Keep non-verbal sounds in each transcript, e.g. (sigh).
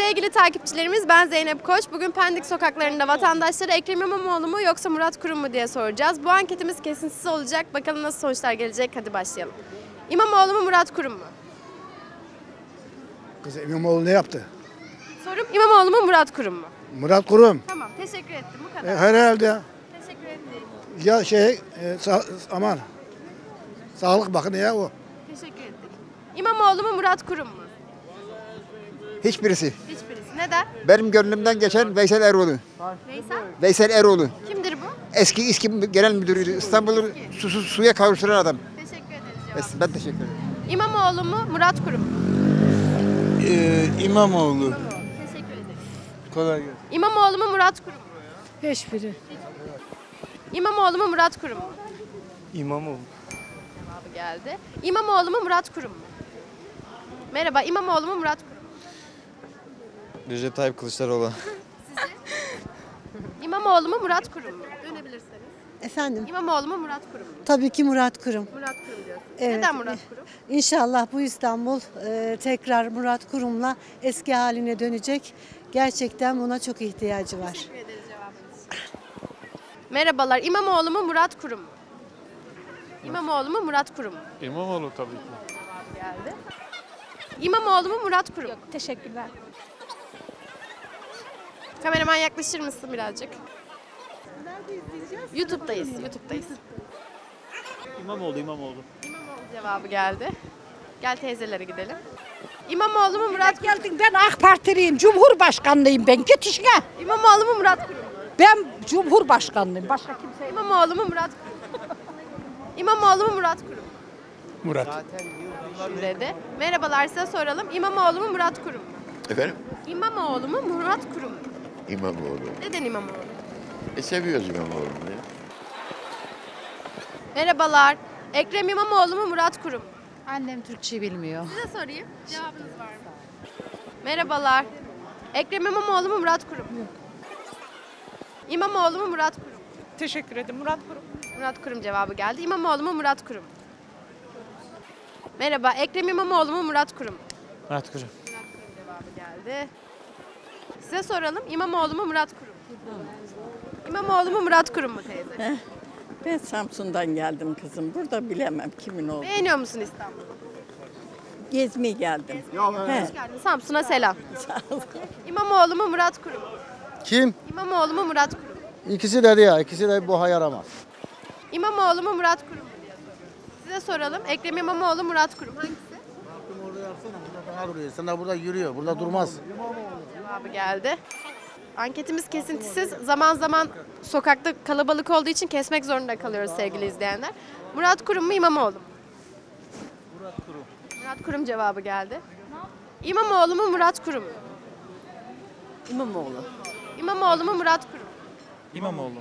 Sevgili takipçilerimiz ben Zeynep Koç. Bugün Pendik sokaklarında vatandaşlara Ekrem İmamoğlu mu yoksa Murat Kurum mu diye soracağız. Bu anketimiz kesintisiz olacak. Bakalım nasıl sonuçlar gelecek. Hadi başlayalım. İmamoğlu mu Murat Kurum mu? Kız İmamoğlu ne yaptı? Sorum İmamoğlu mu Murat Kurum mu? Murat Kurum. Tamam teşekkür ettim bu E, kadar. herhalde Teşekkür ettim. ya şey e, sa- aman Sağlık Bakanı ya o. Teşekkür ettik. İmamoğlu mu Murat Kurum mu? Hiçbirisi. Hiçbirisi. Neden? Benim gönlümden geçen Veysel Eroğlu. Veysel. Veysel Eroğlu. Kimdir bu? Eski İSKİ Genel Müdürüydü. İstanbul'u su, su- suya kavuşturan adam. Teşekkür ederiz cevabı. Ben teşekkür ederim. İmamoğlu mu Murat Kurum mu? Ee, İmamoğlu. Teşekkür ederiz. Kolay gelsin. İmamoğlu mu Murat Kurum mu? Hiçbiri. İmamoğlu mu Murat Kurum mu? İmamoğlu. Cevabı geldi. İmamoğlu mu Murat Kurum mu? Merhaba İmamoğlu mu Murat Kurum mu? Recep Tayyip Kılıçdaroğlu. İmamoğlu mu Murat Kurum mu? Dönebilirseniz. Efendim İmamoğlu mu Murat Kurum mu? tabii ki Murat Kurum. Murat Kurum diyorsun. Evet. Neden Murat Kurum? İnşallah bu İstanbul e, tekrar Murat Kurum'la eski haline dönecek. Gerçekten buna çok ihtiyacı var. Teşekkür ederiz cevabınız için. Merhabalar İmamoğlu mu Murat Kurum mu? İmamoğlu mu Murat Kurum mu? İmamoğlu tabii ki. Geldi. İmamoğlu mu Murat Kurum? Yok Teşekkürler. Kameraman yaklaşır mısın birazcık? YouTube'dayız, YouTube'dayız. İmamoğlu, İmamoğlu. İmamoğlu cevabı geldi. Gel teyzelere gidelim. İmamoğlu mu Murat Kurum? Geldin ben AK Partiliyim. Cumhurbaşkanlıyım ben. Git işine. İmamoğlu mu Murat Kurum? Ben Cumhurbaşkanlıyım. Başka kimse. İmamoğlu mu Murat Kurum? İmamoğlu mu Murat Kurum? mu? Murat. dedi. Merhabalar size soralım. İmamoğlu mu Murat Kurum? mu? Efendim? İmamoğlu mu Murat Kurum? mu? İmamoğlu. Neden İmamoğlu? E seviyoruz İmamoğlu'nu ya. Merhabalar. Ekrem İmamoğlu mu Murat Kurum? Annem Türkçe bilmiyor. Size sorayım. Cevabınız var mı? Merhabalar. Ekrem İmamoğlu mu Murat Kurum? mu? İmamoğlu mu Murat Kurum? Teşekkür ederim. Murat Kurum. Murat Kurum cevabı geldi. İmamoğlu mu Murat Kurum? Merhaba. Ekrem İmamoğlu mu Murat Kurum? mu? Murat Kurum. Cevabı geldi. Size soralım. İmamoğlu mu Murat Kurum? mu? İmamoğlu mu Murat Kurum mu teyze? Ben Samsun'dan geldim kızım. Burada bilemem kimin olduğunu. Beğeniyor musun İstanbul'u? Gezmeye geldim. He. Hoş geldin. Samsun'a selam. (laughs) İmamoğlu mu Murat Kurum? mu? Kim? İmamoğlu mu Murat Kurum? mu? İkisi de ya. ikisi de bu yaramaz. İmamoğlu mu Murat Kurum? mu diye soruyoruz. Size soralım. Ekrem İmamoğlu Murat Kurum. Hangisi? Sana burada yürüyor. Burada durmaz. Cevabı geldi. Anketimiz kesintisiz. Zaman zaman sokakta kalabalık olduğu için kesmek zorunda kalıyoruz sevgili izleyenler. Murat Kurum mu İmamoğlu mu? Murat Kurum. Murat Kurum cevabı geldi. İmamoğlu mu Murat Kurum mu? İmamoğlu. İmamoğlu mu Murat Kurum? mu? İmamoğlu.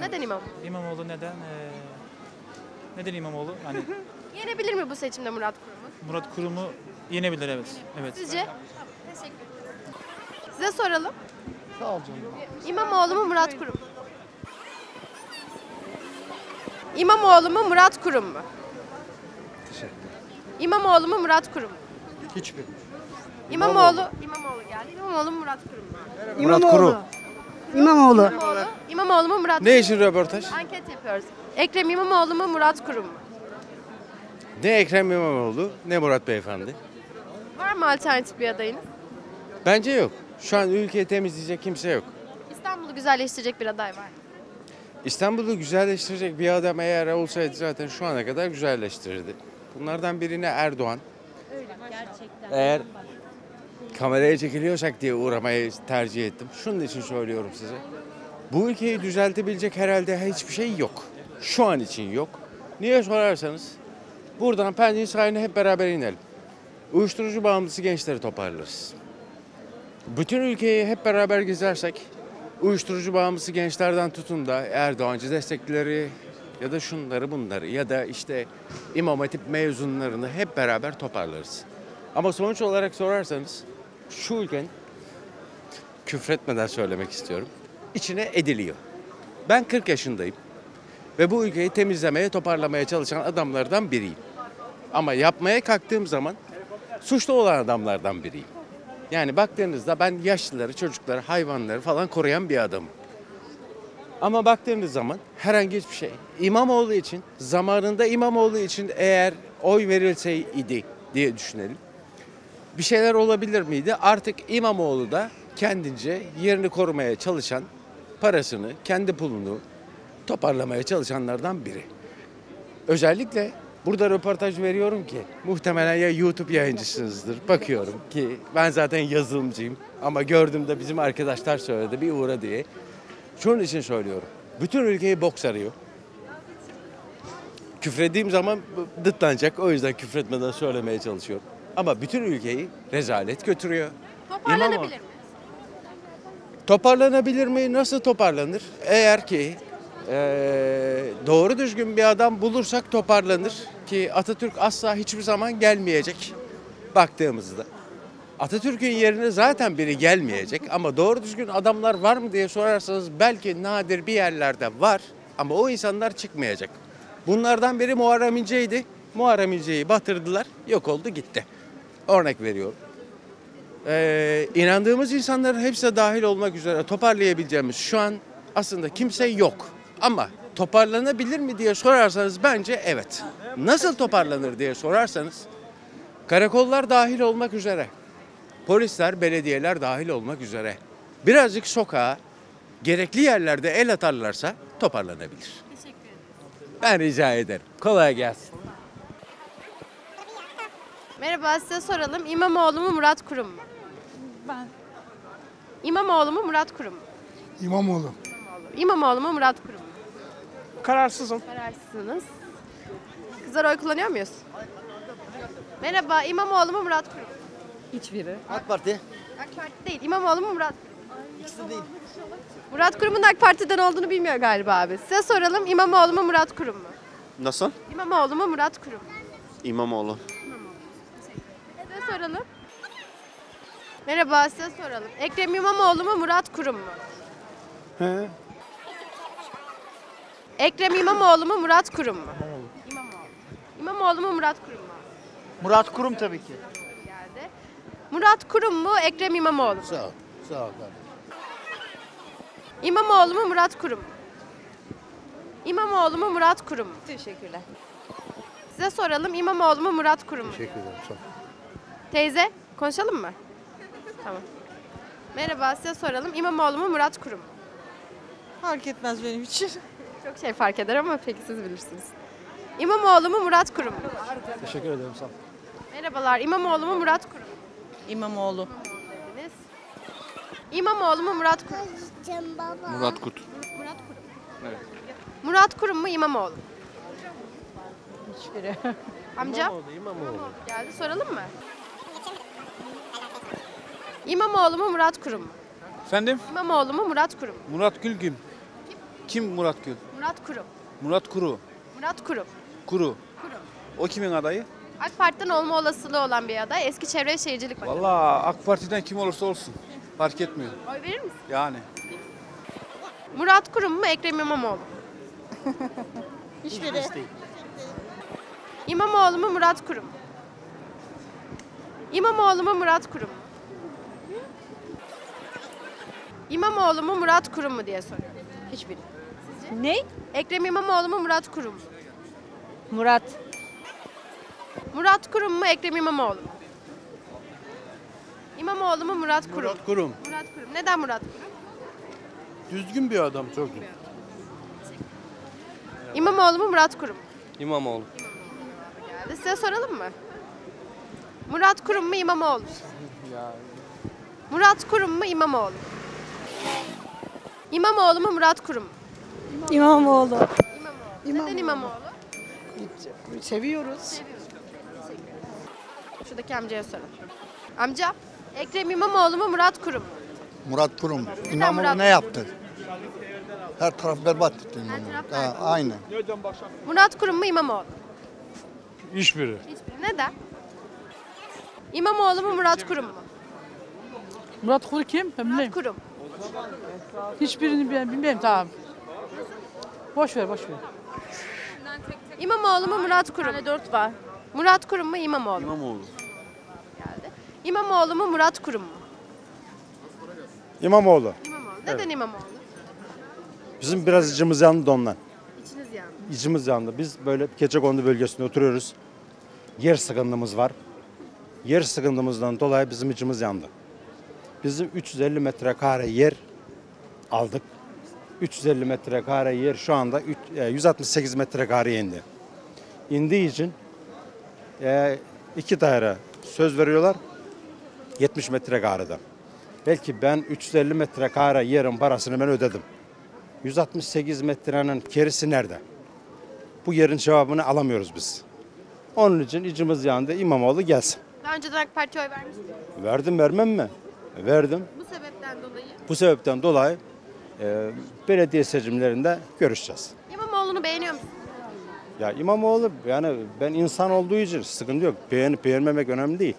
Neden İmamoğlu? İmamoğlu neden? Ee, neden İmamoğlu? Hani (laughs) Yenebilir mi bu seçimde Murat Kurum'u? Murat Kurum'u yenebilir evet. Evet. Sizce? Teşekkür ederim. Size soralım. Sağ ol canım. İmamoğlu mu Murat Kurum? mu? İmamoğlu mu Murat Kurum mu? İmamoğlu mu Murat Kurum mu? Hiçbir. İmamoğlu, İmamoğlu geldi. İmamoğlu mu Murat Kurum mu? Murat Kurum. İmamoğlu. İmamoğlu, İmamoğlu mu Murat Ne Kurum için röportaj? Anket yapıyoruz. Ekrem İmamoğlu mu Murat Kurum mu? Ne Ekrem İmamoğlu ne Murat Beyefendi. Var mı alternatif bir adayınız? Bence yok. Şu an ülkeyi temizleyecek kimse yok. İstanbul'u güzelleştirecek bir aday var. İstanbul'u güzelleştirecek bir adam eğer olsaydı zaten şu ana kadar güzelleştirirdi. Bunlardan birine Erdoğan. Eğer kameraya çekiliyorsak diye uğramayı tercih ettim. Şunun için söylüyorum size. Bu ülkeyi düzeltebilecek herhalde hiçbir şey yok. Şu an için yok. Niye sorarsanız buradan Pendik sahiline hep beraber inelim. Uyuşturucu bağımlısı gençleri toparlarız. Bütün ülkeyi hep beraber gezersek uyuşturucu bağımlısı gençlerden tutun da Erdoğancı destekleri ya da şunları bunları ya da işte İmam Hatip mezunlarını hep beraber toparlarız. Ama sonuç olarak sorarsanız şu ülkenin küfretmeden söylemek istiyorum. içine ediliyor. Ben 40 yaşındayım ve bu ülkeyi temizlemeye, toparlamaya çalışan adamlardan biriyim. Ama yapmaya kalktığım zaman suçlu olan adamlardan biriyim. Yani baktığınızda ben yaşlıları, çocukları, hayvanları falan koruyan bir adamım. Ama baktığınız zaman herhangi hiçbir şey. İmamoğlu için, zamanında İmamoğlu için eğer oy verilseydi diye düşünelim. Bir şeyler olabilir miydi? Artık İmamoğlu da kendince yerini korumaya çalışan, parasını, kendi pulunu toparlamaya çalışanlardan biri. Özellikle burada röportaj veriyorum ki muhtemelen ya YouTube yayıncısınızdır. Bakıyorum ki ben zaten yazılımcıyım ama gördüm de bizim arkadaşlar söyledi bir uğra diye. Şunun için söylüyorum. Bütün ülkeyi bok sarıyor. Küfrediğim zaman dıtlanacak. O yüzden küfretmeden söylemeye çalışıyorum. Ama bütün ülkeyi rezalet götürüyor. Toparlanabilir mi? Toparlanabilir mi? Nasıl toparlanır? Eğer ki eee, doğru düzgün bir adam bulursak toparlanır. Ki Atatürk asla hiçbir zaman gelmeyecek baktığımızda. Atatürk'ün yerine zaten biri gelmeyecek ama doğru düzgün adamlar var mı diye sorarsanız belki nadir bir yerlerde var ama o insanlar çıkmayacak. Bunlardan biri Muharrem İnce'ydi. Muharrem İnce'yi batırdılar, yok oldu gitti. Örnek veriyorum. Ee, inandığımız insanların hepsi dahil olmak üzere toparlayabileceğimiz şu an aslında kimse yok. Ama toparlanabilir mi diye sorarsanız bence evet. Nasıl toparlanır diye sorarsanız karakollar dahil olmak üzere, polisler, belediyeler dahil olmak üzere birazcık sokağa gerekli yerlerde el atarlarsa toparlanabilir. Ben rica ederim. Kolay gelsin. Merhaba size soralım. İmamoğlu mu Murat Kurum mu? Ben. İmamoğlu mu Murat Kurum mu? İmamoğlu. İmamoğlu mu Murat Kurum? Kararsızım. Kararsızsınız. Kızlar oy kullanıyor muyuz? Merhaba İmamoğlu mu Murat Kurum? Hiçbiri. AK Parti. AK Parti değil. İmamoğlu mu Murat Kurum? İkisi değil. Murat Kurum'un AK Parti'den olduğunu bilmiyor galiba abi. Size soralım İmamoğlu mu Murat Kurum mu? Nasıl? İmamoğlu mu Murat Kurum mu? İmamoğlu. Size soralım. Merhaba size soralım. Ekrem İmamoğlu mu Murat Kurum mu? He. Ekrem İmamoğlu mu Murat Kurum mu? İmamoğlu. İmamoğlu mu Murat Kurum mu? Murat Kurum tabii ki. Geldi. Murat Kurum mu Ekrem İmamoğlu mu? Sağ ol. Sağ ol. İmamoğlu mu Murat Kurum mu? İmamoğlu mu Murat Kurum mu? Teşekkürler. Size soralım İmamoğlu mu Murat Kurum mu? Teşekkür ederim. Sağ ol. Teyze konuşalım mı? Tamam. Merhaba size soralım İmamoğlu mu Murat Kurum mu? Fark etmez benim için. Çok şey fark eder ama peki siz bilirsiniz. İmamoğlu mu Murat Kurum mu? Teşekkür ederim sağ ol. Merhabalar İmamoğlu mu Murat Kurum mu? İmamoğlu. dediniz? İmamoğlu mu Murat Kurum mu? Murat Kut. Murat Kurum. Murat Kurum mu İmamoğlu? mu? Hiçbiri. Amca? İmamoğlu, Geldi soralım mı? İmamoğlu mu Murat Kurum mu? Efendim? İmamoğlu mu Murat Kurum mu? Murat Gül kim? Murat Gül? Murat Kurum. Murat Kuru. Murat Kurum. Kuru. Kurum. O kimin adayı? AK Parti'den olma olasılığı olan bir aday. Eski Çevre ve Şehircilik Bakanı. Vallahi AK Parti'den kim olursa olsun. Fark etmiyor. Oy verir misin? Yani. Murat Kurum mu Ekrem İmamoğlu? mu? (laughs) Hiçbiri. İmamoğlu mu Murat Kurum? mu? İmamoğlu mu Murat Kurum? mu? İmamoğlu mu Murat Kurum mu diye soruyorum. Hiçbiri. Ne? Ekrem İmamoğlu mu Murat Kurum? mu? Murat. Murat Kurum mu Ekrem İmamoğlu? mu? İmamoğlu mu Murat Kurum? Murat Kurum. Murat Kurum. Neden Murat Kurum? Düzgün bir adam çok. İmamoğlu mu Murat Kurum? mu? İmamoğlu. Geldi. Size soralım mı? Murat Kurum mu İmamoğlu? mu? Murat Kurum mu İmamoğlu? mu? İmamoğlu mu Murat Kurum? mu? İmamoğlu. İmamoğlu. Neden İmamoğlu? Seviyoruz. Şuradaki amcaya soralım. Amca, Ekrem İmamoğlu mu Murat Kurum? mu? Murat Kurum. İmamoğlu Murat ne yaptı? Her taraf berbat etti taraf berbat. aynen. Murat Kurum mu İmamoğlu? Hiçbiri. Hiçbiri. Neden? İmamoğlu mu Murat Kurum mu? Murat Kuru kim? Ben Murat Kurum. Hiçbirini ben bilmiyorum tamam. Boş ver boş ver. İmamoğlu mu Murat Kurum? mu? dört var. Murat Kurum mu İmamoğlu? mu? İmamoğlu. Geldi. İmamoğlu mu Murat Kurum mu? İmamoğlu. İmamoğlu. Neden İmamoğlu? Bizim biraz içimiz yandı da ondan. İçiniz yandı. İçimiz yandı. Biz böyle Keçikondu bölgesinde oturuyoruz. Yer sıkıntımız var. Yer sıkıntımızdan dolayı bizim içimiz yandı. Bizim 350 metrekare yer aldık. 350 metrekare yer şu anda üç- e, 168 metrekareye indi. İndiği için e, iki daire söz veriyorlar 70 metrekarede. Belki ben 350 metrekare yerin parasını ben ödedim. 168 metrenin kerisi nerede? Bu yerin cevabını alamıyoruz biz. Onun için içimiz yandı İmamoğlu gelsin. Daha önceden AK Parti'ye oy vermiştiniz. Verdim vermem mi? Verdim. Bu sebepten dolayı Bu sebepten dolayı e, belediye seçimlerinde görüşeceğiz. İmamoğlu'nu beğeniyor musunuz? Ya İmamoğlu yani ben insan olduğu için sıkıntı yok. Beğenip beğenmemek önemli değil.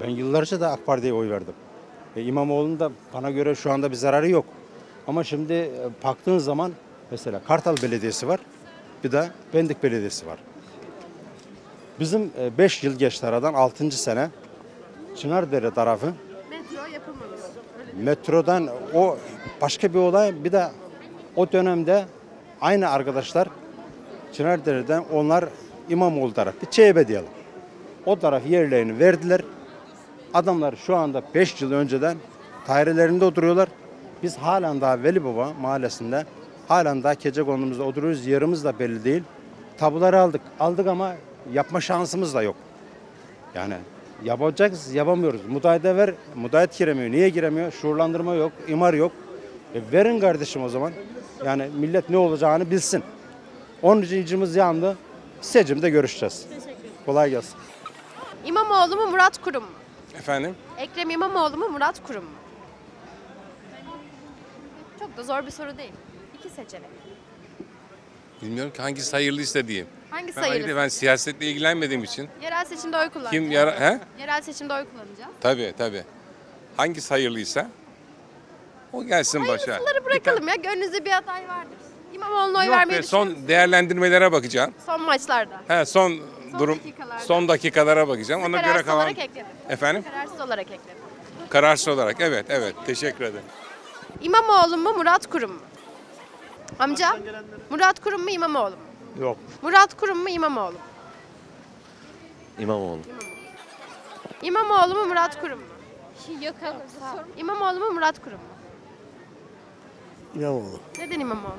Ben yıllarca da AK Parti'ye oy verdim. E, İmamoğlu'nun da bana göre şu anda bir zararı yok. Ama şimdi e, baktığın zaman mesela Kartal Belediyesi var. Bir de Pendik Belediyesi var. Bizim 5 yıl geçti aradan 6. sene Çınardere tarafı metrodan o başka bir olay bir de o dönemde aynı arkadaşlar Çınardere'den onlar İmamoğlu tarafı CHP diyelim. O taraf yerlerini verdiler. Adamlar şu anda 5 yıl önceden dairelerinde oturuyorlar. Biz halen daha Veli Baba mahallesinde halen daha Keçekondumuzda oturuyoruz. Yerimiz de belli değil. Tabuları aldık. Aldık ama yapma şansımız da yok. Yani yapacağız, yapamıyoruz. Müteahhide ver, müteahhit giremiyor. Niye giremiyor? Şuurlandırma yok, imar yok. E verin kardeşim o zaman. Yani millet ne olacağını bilsin. Onun için içimiz yandı. Seçimde görüşeceğiz. Kolay gelsin. İmamoğlu mu Murat Kurum mu? Efendim? Ekrem İmamoğlu mu Murat Kurum mu? Çok da zor bir soru değil. İki seçenek. Bilmiyorum ki hangisi hayırlıysa diyeyim. Hangisi Ben, hayırlısı? ben siyasetle ilgilenmediğim için. Yerel seçimde oy kullanacağız. Kim yara... He? Yerel seçimde oy kullanacağız. Tabii tabii. Hangisi hayırlıysa o gelsin başa. Hayırlısıları bırakalım ya. Gönlünüzde bir aday vardır. İmamoğlu'na oy Yok vermeyi be, düşünüyor son değerlendirmelere bakacağım. Son maçlarda. He, son, durum dakikalarda. son dakikalara bakacağım. Ona göre Kararsız kalan olarak ekledim. efendim Kararsız olarak ekledim. kararsız olarak evet evet teşekkür ederim. İmamoğlu mu Murat Kurum mu? Amca? Murat Kurum mu İmamoğlu mu? Yok. Murat Kurum mu İmamoğlu mu? İmamoğlu. İmamoğlu mu Murat Kurum mu? Yok İmamoğlu mu Murat Kurum mu? İmamoğlu. Neden İmamoğlu?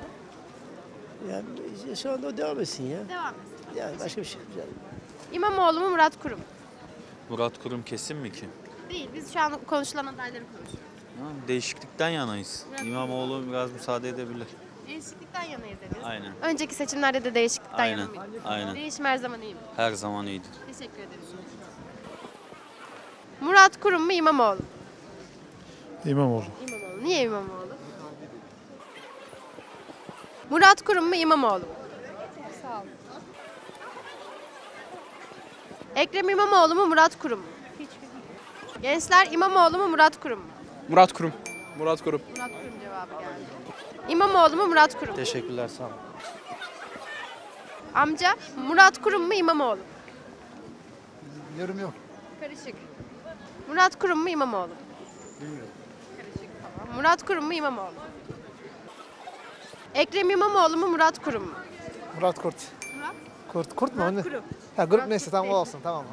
Yani şu anda o devam etsin ya. Devam etsin. Yani başka bir şey yok. İmamoğlu mu Murat Kurum mu? Murat Kurum kesin mi ki? Değil. Biz şu an konuşulan adayları konuşuyoruz. değişiklikten yanayız. İmamoğlu biraz müsaade edebilir. Değişiklikten yanayız dediniz. Aynen. Önceki seçimlerde de değişiklikten Aynen. yana mıydınız? Aynen. Değişim her zaman iyi mi? Her zaman iyidir. Teşekkür ederiz. Murat Kurum mu İmamoğlu? mu? İmamoğlu. İmamoğlu. Niye İmamoğlu? Murat Kurum mu İmamoğlu? mu? Sağ olun. Ekrem İmamoğlu mu Murat Kurum mu? Gençler İmamoğlu mu Murat Kurum mu? Murat Kurum. Murat Kurum. Murat Kurum cevabı geldi. İmamoğlu mu Murat Kurum mu? Teşekkürler sağ olun. Amca Murat Kurum mu İmamoğlu? mu? Yorum yok. Karışık. Murat Kurum mu İmamoğlu? mu? Karışık tamam. Murat Kurum mu İmamoğlu? mu? Ekrem İmamoğlu mu Murat Kurum mu? Murat Kurt. Murat? Kurt, Kurt mu? Murat Kurum. Ha, grup neyse, tamam, o olsun tamam.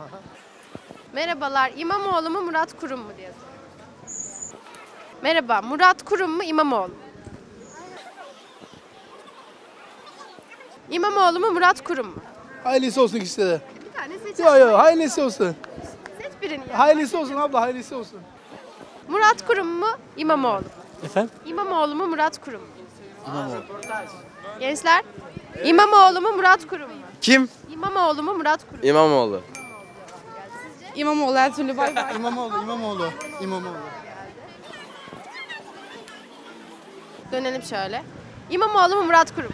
(laughs) Merhabalar İmamoğlu mu Murat Kurum mu diye soruyorum. Merhaba Murat Kurum mu İmamoğlu? mu? İmamoğlu mu Murat Kurum mu? Hayırlısı olsun ikisi de. Bir tane seç. Yok yok hayırlısı olsun. Seç birini ya. Hayırlısı olsun abla hayırlısı olsun. Murat Kurum mu İmamoğlu? mu? Efendim? İmamoğlu mu Murat Kurum mu? İmamoğlu. Gençler İmamoğlu mu Murat Kurum mu? Kim? İmamoğlu mu Murat Kurum mu? İmamoğlu. İmamoğlu her türlü bay bay. İmamoğlu, İmamoğlu, İmamoğlu. Dönelim şöyle. İmamoğlu mu Murat Kurum?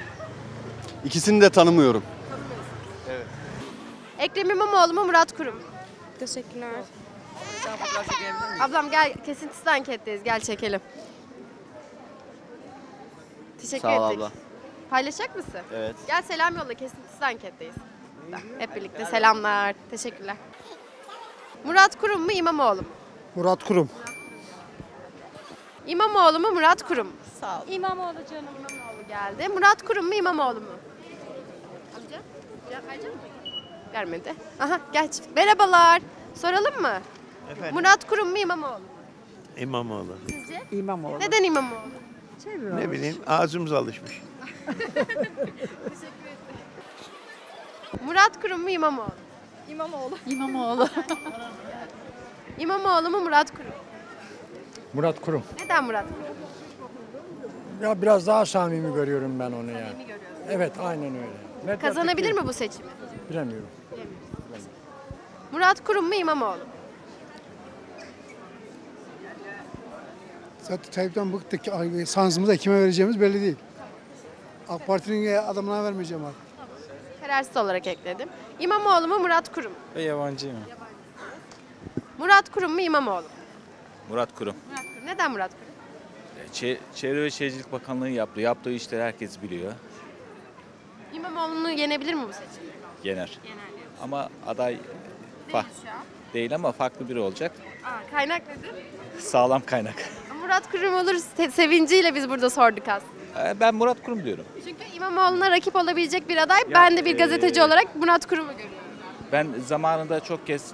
İkisini de tanımıyorum. Ekrem İmamoğlu mu Murat Kurum? Teşekkürler. Ablam gel kesintisiz anketteyiz gel çekelim. Teşekkür Sağ ol ettik. abla. Paylaşacak mısın? Evet. Gel selam yolla kesintisiz anketteyiz. Da, Hep birlikte selamlar. Teşekkürler. Murat Kurum mu İmamoğlu mu? Murat Kurum. İmamoğlu mu Murat Kurum mu? Sağ ol. İmamoğlu canım. İmamoğlu geldi. Murat Kurum mu İmamoğlu mu? Amca? Cevap verecek? Vermedi. Aha geç. Merhabalar. Soralım mı? Murat Kurum mu İmamoğlu mu? İmamoğlu. Sizce? İmamoğlu. Neden İmamoğlu? Ne bileyim ağzımız alışmış. (laughs) Murat Kurum mu İmamoğlu? İmamoğlu. İmamoğlu mu Murat Kurum? Murat Kurum. Neden Murat Kurum? Ya biraz daha samimi görüyorum ben onu ya. Kimi görüyorsun? Evet aynen öyle. Kazanabilir mi bu seçimi? Bilemiyorum. Murat Kurum mu İmamoğlu? mu? Zaten Tayyip'ten bıktık. Sansımıza kime vereceğimiz belli değil. AK Parti'nin adamına vermeyeceğim abi. Kararsız olarak ekledim. İmamoğlu mu Murat Kurum? mu? Ve yabancıyım. Murat Kurum mu İmamoğlu? mu? Murat Kurum. Murat Kurum. Neden Murat Kurum? Çevre ve Şehircilik Bakanlığı yaptı. Yaptığı işleri herkes biliyor. İmamoğlu'nu yenebilir mi bu seçimde? Yener. Diyor. Ama aday Değil Fa- şu an. değil ama farklı biri olacak. Aa, kaynak nedir? Sağlam kaynak. Murat Kurum olur se- sevinciyle biz burada sorduk aslında. Ee, Ben Murat Kurum diyorum. Çünkü İmamoğlu'na rakip olabilecek bir aday. ben de bir gazeteci e, olarak Murat Kurum'u görüyorum. Ben zamanında çok kez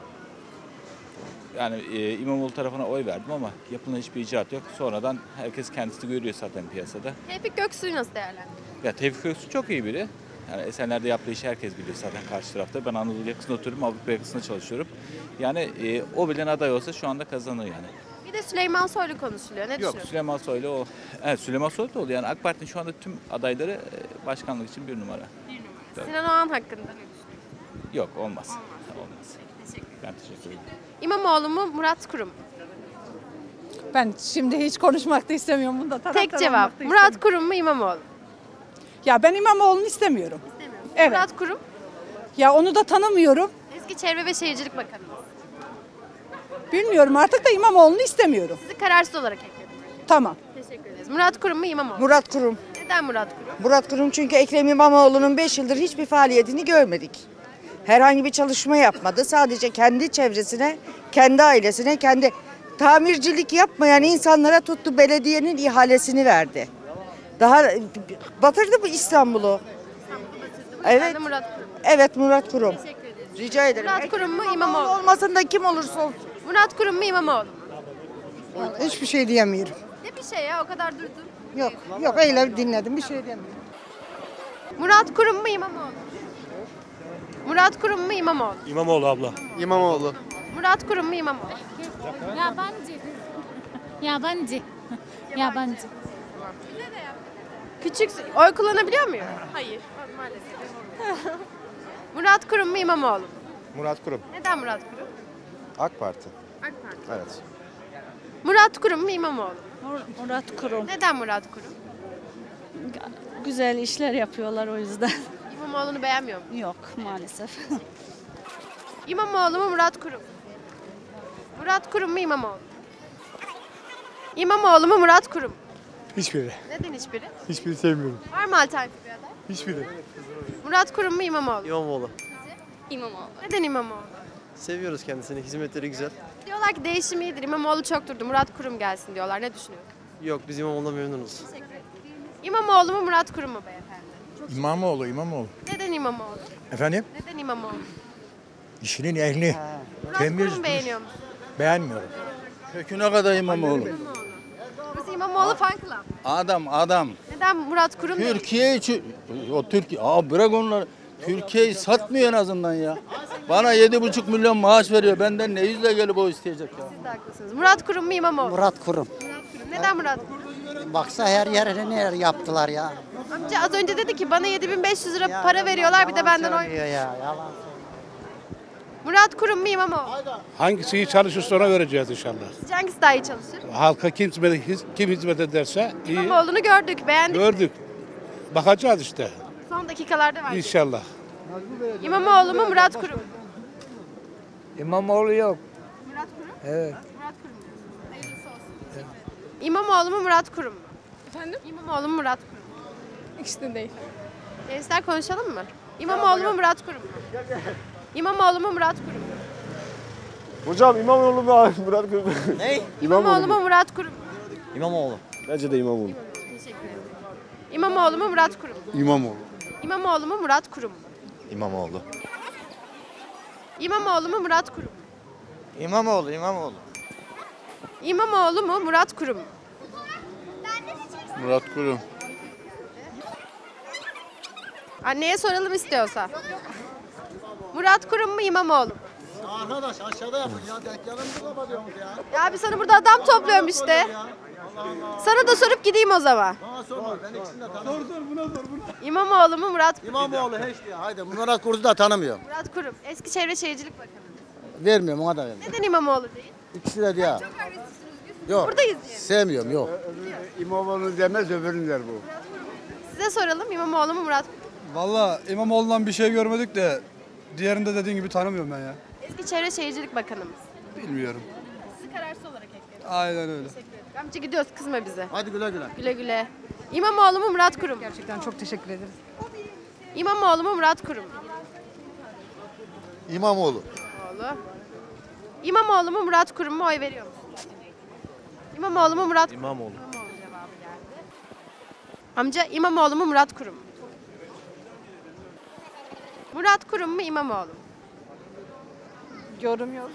yani e, İmamoğlu tarafına oy verdim ama yapılan hiçbir icraat yok. Sonradan herkes kendisi görüyor zaten piyasada. Tevfik Göksu'yu nasıl değerlendiriyorsun? Ya Tevfik Öksü çok iyi biri. Yani Esenler'de yaptığı işi herkes biliyor zaten karşı tarafta. Ben Anadolu yakasında oturuyorum, Avrupa yakasında çalışıyorum. Yani e, o bilen aday olsa şu anda kazanır yani. Bir de Süleyman Soylu konuşuluyor. Ne Yok düşünüyorsun? Süleyman Soylu o. Evet Süleyman Soylu da oldu. Yani AK Parti'nin şu anda tüm adayları e, başkanlık için bir numara. Tabii. Sinan Oğan hakkında ne düşünüyorsun? Yok olmaz. Olmaz. Ben teşekkür ederim. İmamoğlu mu Murat Kurum? Ben şimdi hiç konuşmak da istemiyorum bunda. taraftar Tek olmak cevap. da Murat Kurum mu İmamoğlu? Ya ben İmamoğlu'nu istemiyorum. Evet. Murat Kurum, Ya onu da tanımıyorum. eski Çevre ve Şehircilik Bakanı. Bilmiyorum artık da İmamoğlu'nu istemiyorum. Sizi kararsız olarak ekledim. Tamam. Teşekkür ederiz. Murat Kurum mu İmamoğlu? mu? Murat Kurum. Neden Murat Kurum? Murat Kurum çünkü Ekrem İmamoğlu'nun 5 yıldır hiçbir faaliyetini görmedik. Herhangi bir çalışma yapmadı. Sadece kendi çevresine, kendi ailesine, kendi tamircilik yapmayan insanlara tuttu belediyenin ihalesini verdi. Daha batırdı bu İstanbul'u. Evet. de Murat Kurum. Evet Murat Kurum. Teşekkür. Rica ederim. Murat Kurum mu İmamoğlu? mu? Olmasın da kim olursa olsun. Murat Kurum mu İmamoğlu? mu? Hiçbir şey diyemiyorum. Ne bir şey ya o kadar durdun. Yok, yok öyle dinledim. Bir şey diyemiyorum. Murat Kurum mu İmamoğlu? mu? Murat Kurum mu İmamoğlu? İmamoğlu abla. İmamoğlu. Murat Kurum mu İmamoğlu? Yabancı. Yabancı. Yabancı. Küçük oy kullanabiliyor muyum? Hayır. Maalesef. (laughs) Murat Kurum mu İmamoğlu? mu? Murat Kurum. Neden Murat Kurum? AK Parti. AK Parti. Evet. Murat Kurum mu İmamoğlu? mu? Murat Kurum. Neden Murat Kurum? Güzel işler yapıyorlar o yüzden. (laughs) İmamoğlu'nu beğenmiyor mu? Yok maalesef. (laughs) İmamoğlu mu Murat Kurum? mu? Murat Kurum mu İmamoğlu? İmamoğlu mu Murat Kurum? Hiçbiri. Neden hiçbiri? Hiçbiri sevmiyorum. Var mı alternatif bir aday? Hiçbiri. Murat Kurum mu İmamoğlu? İmamoğlu. İmamoğlu. Neden İmamoğlu? Seviyoruz kendisini. Hizmetleri güzel. Diyorlar ki değişim iyidir. İmamoğlu çok durdu. Murat Kurum gelsin diyorlar. Ne düşünüyorsun? Yok biz İmamoğlu'ndan memnunuz. İmamoğlu mu Murat Kurum mu beyefendi? İmamoğlu, İmamoğlu. Neden İmamoğlu? Efendim? Neden İmamoğlu? İşinin ehli. Murat Temiz Kurum beğeniyor musun? Beğenmiyorum. Köküne kadar İmamoğlu. Burası İmamoğlu fan club. Adam adam. Neden Murat Kurum? Türkiye için o Türkiye Aa bırak onları. Türkiye'yi satmıyor en azından ya. Bana yedi buçuk milyon maaş veriyor. Benden ne yüzle gelip o isteyecek ya. Siz de haklısınız. Murat Kurum mu İmamoğlu? mu? Murat Kurum. Murat Kurum. Neden Murat Kurum? Baksa her yere neler yaptılar ya. Amca az önce dedi ki bana 7500 lira para veriyorlar bir de benden oy. ya, yalan. Murat Kurum mu İmamoğlu? Hangisi iyi çalışırsa ona vereceğiz inşallah. Sizce hangisi daha iyi çalışır? Halka kim hizmet, kim hizmet ederse iyi. İmamoğlu'nu gördük, beğendik. Gördük. Bakacağız işte. Son dakikalarda var. İnşallah. İmamoğlu mu Murat Kurum? mu? İmamoğlu yok. Murat Kurum? Evet. Murat Kurum diyorsunuz. Hayırlısı olsun. İmamoğlu mu Murat Kurum mu? Efendim? İmamoğlu mu Murat Kurum? İkisi de değil. Gençler konuşalım mı? İmamoğlu mu Murat Kurum mu? İmamoğlu mu Murat Kurum mu? Hocam İmamoğlu mu Murat Kurum? İmamoğlu mu Murat Kurum mu? İmamoğlu. Bence de İmamoğlu. Teşekkür ederim. İmamoğlu mu Murat Kurum mu? İmamoğlu. İmamoğlu mu Murat Kurum mu? İmamoğlu. İmamoğlu mu Murat Kurum mu? İmamoğlu, İmamoğlu. İmamoğlu mu Murat Kurum mu? Murat Kurum. Anneye soralım istiyorsa. Murat Kurum mu İmamoğlu mu? Arkadaş aşağıda yapın ya. Denk yanımızı kapatıyorsunuz ya. Ya abi sana burada adam topluyorum işte. Sana da sorup gideyim o zaman. Bana sorma. Ben ikisini de tanımıyorum. Sor sor buna sor buna. İmamoğlu mu Murat Kurum? İmamoğlu hiç diyor. Haydi Murat Kurt'u da tanımıyorum. Murat Kurum. Eski Çevre Şehircilik Bakanı. Vermiyorum ona da vermiyorum. Neden İmamoğlu değil? İkisi de diyor. Yok. Buradayız diye. Sevmiyorum yok. İmamoğlu demez öbürünü der bu. Size soralım İmamoğlu mu Murat Kurum? Valla İmamoğlu'ndan bir şey görmedik de diğerinde dediğin gibi tanımıyorum ben ya. Eski Çevre Şehircilik Bakanımız. Bilmiyorum. Sizi kararsız olarak ekledim. Aynen öyle. Teşekkür ederim. Amca gidiyoruz kızma bize. Hadi güle güle. Güle güle. İmamoğlu mu Murat Kurum? Gerçekten çok teşekkür ederiz. İmamoğlu mu Murat Kurum? İmamoğlu. İmamoğlu. İmamoğlu mu Murat Kurum mu oy veriyor musun? İmamoğlu mu Murat Kurum? İmamoğlu. İmamoğlu cevabı geldi. Amca İmamoğlu mu Murat Kurum? mu? Murat Kurum mu İmamoğlu mu? Yorum yok.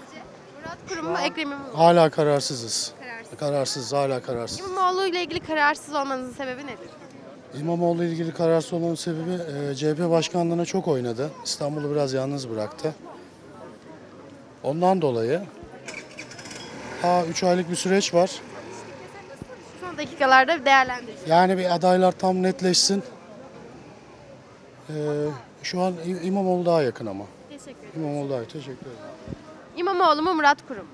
Murat Kurum mu Ekrem İmamoğlu mu? Hala kararsızız. Kararsız. Kararsız, hala kararsız. İmamoğlu ile ilgili kararsız olmanızın sebebi nedir? İmamoğlu ile ilgili kararsız olmamın sebebi e, CHP başkanlığına çok oynadı. İstanbul'u biraz yalnız bıraktı. Ondan dolayı ha 3 aylık bir süreç var. Son dakikalarda değerlendireceğiz. Yani bir adaylar tam netleşsin. Ee, şu an İ- İmamoğlu daha yakın ama. Teşekkür ederim. İmamoğlu daha Teşekkür ederim. İmamoğlu mu Murat Kurum? mu?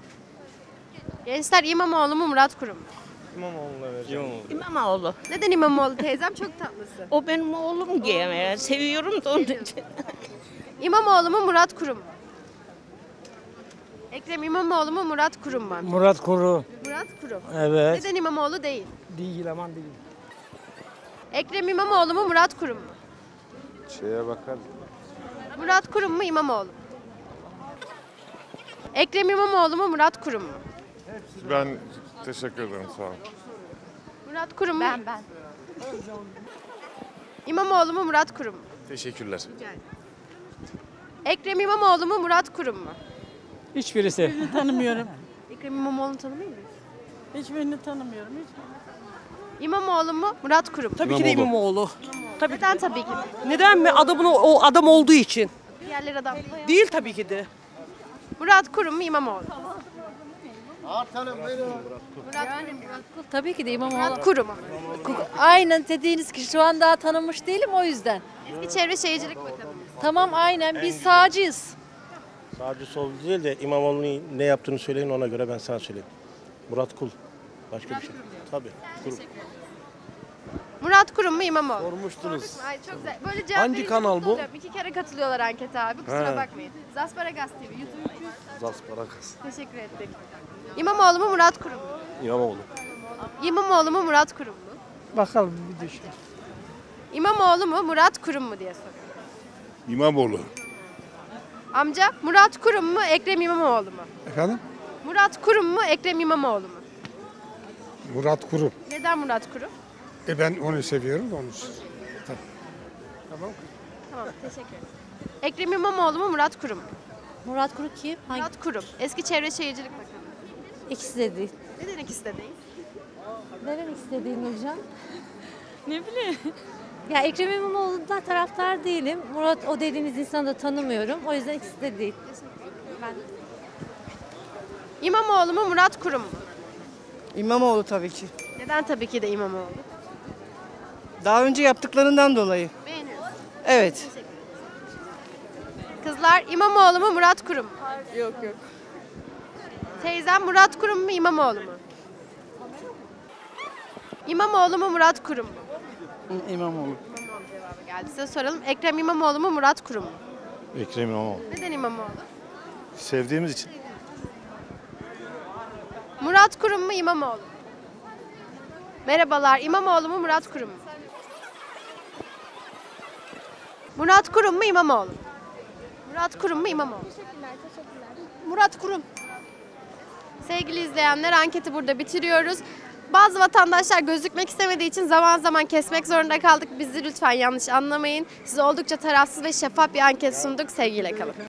Gençler İmamoğlu mu Murat Kurum? mu? İmamoğlu'na vereceğim. İmamoğlu. İmamoğlu. Neden İmamoğlu teyzem çok tatlısın. O benim oğlum diye seviyorum da onun için. İmamoğlu mu Murat Kurum? mu? Ekrem İmamoğlu mu Murat Kurum mu? Murat Kuru. Murat Kurum. Evet. Neden İmamoğlu değil? Değil aman değil. Ekrem İmamoğlu mu Murat Kurum mu? Şeye bakalım. Murat Kurum mu İmamoğlu mu? Ekrem İmamoğlu mu Murat Kurum mu? Ben teşekkür ederim sağ olun. Murat Kurum mu? Ben ben. İmamoğlu mu Murat Kurum mu? Teşekkürler. Ekrem İmamoğlu mu Murat Kurum mu? Hiçbirisi. Tanımıyorum. Ekrem İmamoğlu'nu tanımıyor muyuz? Hiçbirini tanımıyorum. Hiç. İmamoğlu mu Murat Kurum mu? Tabii ki de İmamoğlu. Neden tabii ki? Neden mi? Adamın o, o adam olduğu için. Diğerleri adam. Değil tabii ki de. Murat Kurum mu İmamoğlu? Tabii ki de İmamoğlu. Murat Kurum. mu? Aynen dediğiniz kişi şu an daha tanınmış değilim o yüzden. Eski Çevre Şehircilik Bakanı. Tamam aynen biz sağcıyız. Sağcı sol değil de İmamoğlu'nun ne yaptığını söyleyin ona göre ben sana söyleyeyim. Murat Kul. Başka bir şey. Tabii. Kurum. Murat Kurum mu İmamoğlu? mu? Sormuştunuz. Ay çok güzel. Böyle cevap Hangi kanal bu? oluyorum. İki kere katılıyorlar ankete abi. Kusura He. bakmayın. Zasparagas TV. YouTube. Zasparakas. Teşekkür ettik. İmamoğlu mu Murat Kurum mu? İmamoğlu. İmamoğlu mu Murat Kurum mu? Bakalım bir düşün. İmamoğlu mu Murat Kurum mu diye soruyorum. İmamoğlu. Amca Murat Kurum mu Ekrem İmamoğlu mu? Efendim? Murat Kurum mu Ekrem İmamoğlu mu? Murat Kuru. Neden Murat Kurum? E ben onu seviyorum da onun için. Tamam teşekkür ederim. Ekrem İmamoğlu mu Murat Kurum mu? Murat Kuru kim? Hangi? Murat Kurum. Eski Çevre Şehircilik Bakanı. İkisi de değil. Neden ikisi de değil? Neden ikisi de değil Nurcan? (laughs) Ne bileyim. Ya Ekrem İmamoğlu'ndan taraftar değilim. Murat o dediğiniz insanı da tanımıyorum. O yüzden ikisi de değil. Ben İmamoğlu mu Murat Kurum mu? İmamoğlu tabii ki. Neden tabii ki de İmamoğlu? Daha önce yaptıklarından dolayı. Beğeniyorum. Evet. Kızlar İmamoğlu mu Murat Kurum mu? Yok yok. Teyzem Murat Kurum mu İmamoğlu mu? İmamoğlu mu Murat Kurum mu? İmamoğlu. İmamoğlu cevabı geldi. Size soralım. Ekrem İmamoğlu mu Murat Kurum mu? Ekrem İmamoğlu. Neden İmamoğlu? Sevdiğimiz için. Murat Kurum mu İmamoğlu? mu? Merhabalar. İmamoğlu mu Murat Kurum mu? Murat Kurum mu İmamoğlu? mu? Murat Kurum mu İmamoğlu? Murat Kurum. Sevgili izleyenler anketi burada bitiriyoruz. Bazı vatandaşlar gözükmek istemediği için zaman zaman kesmek zorunda kaldık. Bizi lütfen yanlış anlamayın. Size oldukça tarafsız ve şeffaf bir anket sunduk. Sevgiyle kalın.